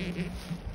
Mm-hmm.